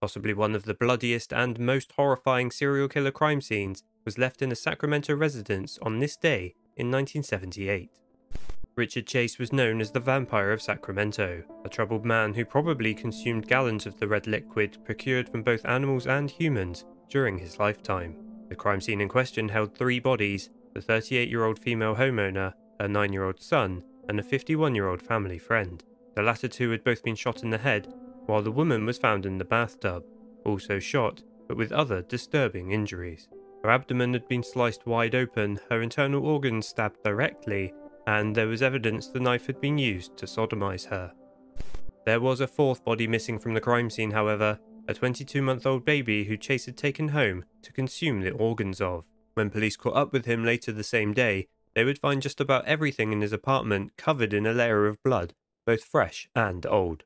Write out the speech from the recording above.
Possibly one of the bloodiest and most horrifying serial killer crime scenes was left in a Sacramento residence on this day in 1978. Richard Chase was known as the Vampire of Sacramento, a troubled man who probably consumed gallons of the red liquid procured from both animals and humans during his lifetime. The crime scene in question held three bodies the 38 year old female homeowner, her 9 year old son, and a 51 year old family friend. The latter two had both been shot in the head, while the woman was found in the bathtub, also shot, but with other disturbing injuries. Her abdomen had been sliced wide open, her internal organs stabbed directly, and there was evidence the knife had been used to sodomize her. There was a fourth body missing from the crime scene, however, a 22 month old baby who Chase had taken home to consume the organs of. When police caught up with him later the same day, they would find just about everything in his apartment covered in a layer of blood, both fresh and old.